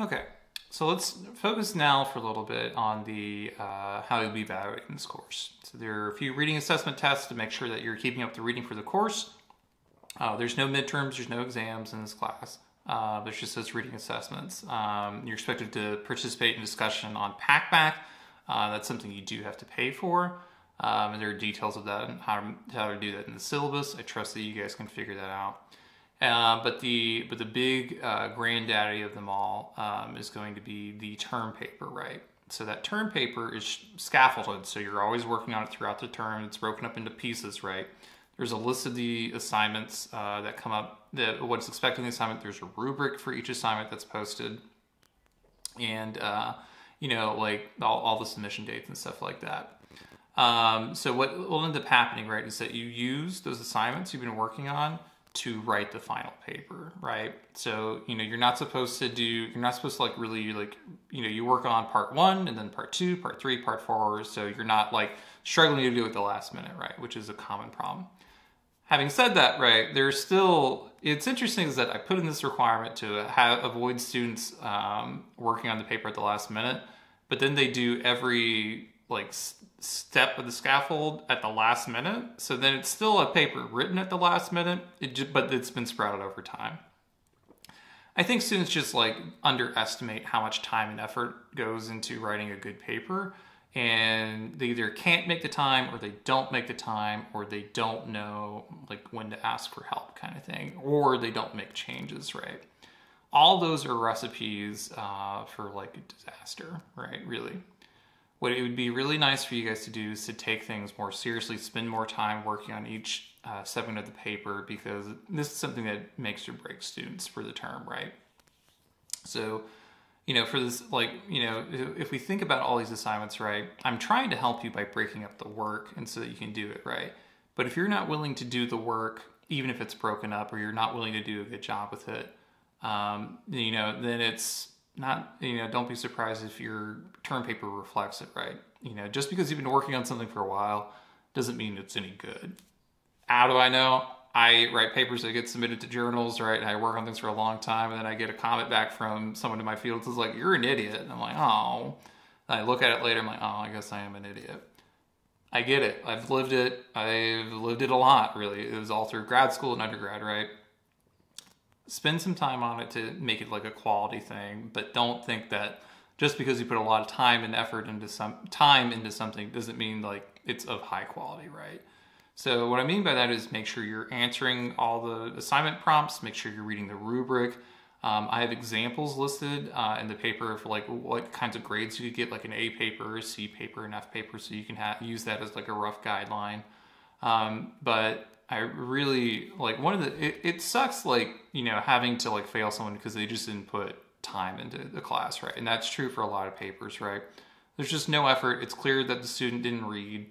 Okay, so let's focus now for a little bit on the uh, how you'll be evaluating this course. So there are a few reading assessment tests to make sure that you're keeping up the reading for the course. Uh, there's no midterms, there's no exams in this class. Uh, there's just those reading assessments. Um, you're expected to participate in discussion on Packback. Uh, that's something you do have to pay for. Um, and there are details of that and how how to do that in the syllabus. I trust that you guys can figure that out. Uh, but the but the big uh, granddaddy of them all um, is going to be the term paper, right? So that term paper is scaffolded, so you're always working on it throughout the term. It's broken up into pieces, right? There's a list of the assignments uh, that come up, that what's expected in the assignment. There's a rubric for each assignment that's posted, and uh, you know, like all, all the submission dates and stuff like that. Um, so what will end up happening, right, is that you use those assignments you've been working on to write the final paper, right? So, you know, you're not supposed to do, you're not supposed to like really like, you know, you work on part one and then part two, part three, part four. So you're not like struggling to do it the last minute, right? Which is a common problem. Having said that, right, there's still, it's interesting is that I put in this requirement to have, avoid students um, working on the paper at the last minute, but then they do every like step of the scaffold at the last minute. So then it's still a paper written at the last minute, it just, but it's been sprouted over time. I think students just like underestimate how much time and effort goes into writing a good paper and they either can't make the time or they don't make the time or they don't know like when to ask for help kind of thing or they don't make changes right all those are recipes uh, for like a disaster right really what it would be really nice for you guys to do is to take things more seriously, spend more time working on each uh, segment of the paper because this is something that makes or breaks students for the term, right? So, you know, for this, like, you know, if we think about all these assignments, right, I'm trying to help you by breaking up the work and so that you can do it right. But if you're not willing to do the work, even if it's broken up, or you're not willing to do a good job with it, um, you know, then it's not you know don't be surprised if your term paper reflects it right? You know just because you've been working on something for a while doesn't mean it's any good. How do i know? I write papers that get submitted to journals right? And i work on things for a long time and then i get a comment back from someone in my field who's like you're an idiot. And i'm like oh. And i look at it later i'm like oh i guess i am an idiot. I get it. I've lived it. I've lived it a lot really. It was all through grad school and undergrad right spend some time on it to make it like a quality thing, but don't think that just because you put a lot of time and effort into some time into something doesn't mean like it's of high quality, right? So what I mean by that is make sure you're answering all the assignment prompts, make sure you're reading the rubric. Um, I have examples listed uh, in the paper for like what kinds of grades you could get, like an A paper, C paper, an F paper, so you can ha- use that as like a rough guideline. Um, but I really like one of the it, it sucks like you know having to like fail someone because they just didn't put time into the class right? And that's true for a lot of papers right? There's just no effort. It's clear that the student didn't read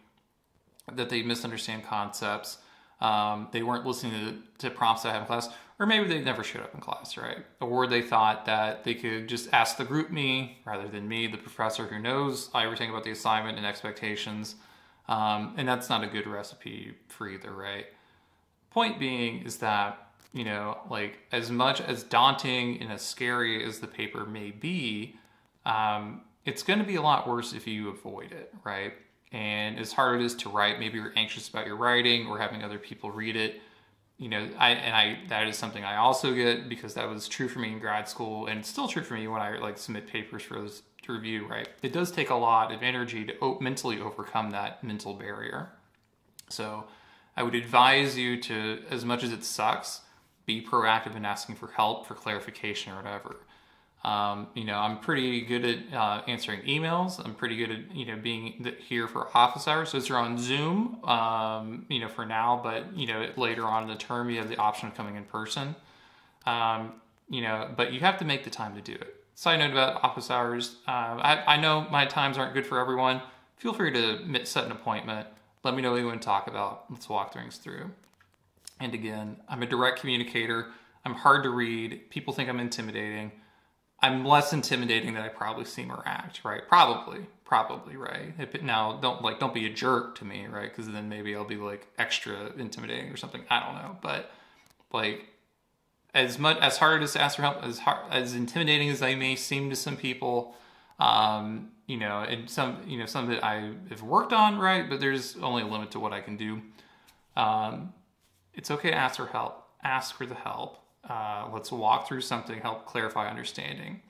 that they misunderstand concepts um, they weren't listening to, to prompts that I have in class or maybe they never showed up in class right? Or they thought that they could just ask the GroupMe rather than me the professor who knows everything about the assignment and expectations um, and that's not a good recipe for either right Point being is that, you know, like as much as daunting and as scary as the paper may be, um, it's going to be a lot worse if you avoid it, right? And as hard it is to write, maybe you're anxious about your writing or having other people read it. You know, I and I that is something I also get because that was true for me in grad school, and it's still true for me when I like submit papers for those to review. Right, it does take a lot of energy to mentally overcome that mental barrier. So I would advise you to, as much as it sucks, be proactive in asking for help, for clarification, or whatever. Um, you know, I'm pretty good at uh, answering emails. I'm pretty good at you know being here for office hours. So are on Zoom, um, you know, for now. But you know, later on in the term, you have the option of coming in person. Um, you know, but you have to make the time to do it. Side note about office hours: uh, I, I know my times aren't good for everyone. Feel free to set an appointment. Let me know what you want to talk about. Let's walk things through. And again, I'm a direct communicator. I'm hard to read. People think I'm intimidating. I'm less intimidating than I probably seem or act, right? Probably, probably, right? now, don't like, don't be a jerk to me, right? Because then maybe I'll be like extra intimidating or something. I don't know, but like, as much as hard as to ask for help, as hard, as intimidating as they may seem to some people, um, you know, and some you know some that I have worked on, right? But there's only a limit to what I can do. Um, it's okay to ask for help. Ask for the help. Uh, let's walk through something, help clarify understanding.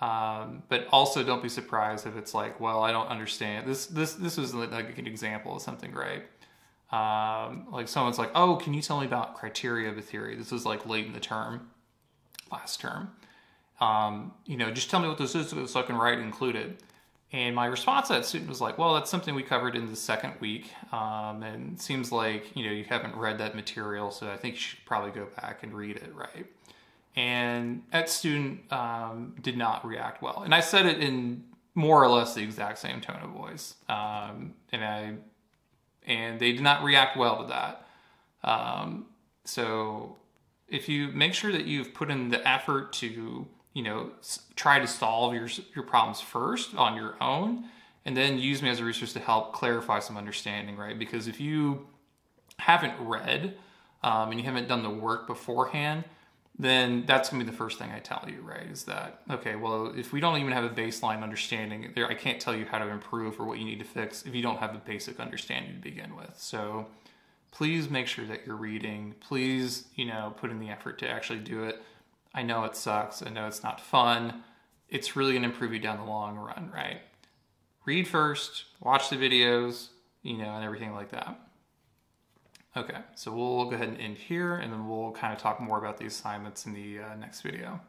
Um, but also don't be surprised if it's like, well, I don't understand. This this this was like an example of something, right? Um, like someone's like, oh, can you tell me about criteria of a theory? This was like late in the term, last term. Um, you know, just tell me what this is so I can write included. And my response to that student was like, well, that's something we covered in the second week. Um, and seems like, you know, you haven't read that material, so I think you should probably go back and read it, right? And that student um, did not react well. And I said it in more or less the exact same tone of voice. Um, and I, and they did not react well to that. Um, so if you make sure that you've put in the effort to you know, try to solve your, your problems first on your own and then use me as a resource to help clarify some understanding, right? Because if you haven't read um, and you haven't done the work beforehand, then that's gonna be the first thing I tell you, right? Is that okay? Well, if we don't even have a baseline understanding, there I can't tell you how to improve or what you need to fix if you don't have a basic understanding to begin with. So please make sure that you're reading. Please, you know, put in the effort to actually do it. I know it sucks. I know it's not fun. It's really going to improve you down the long run, right? Read first, watch the videos, you know, and everything like that. Okay, so we'll go ahead and end here, and then we'll kind of talk more about the assignments in the uh, next video.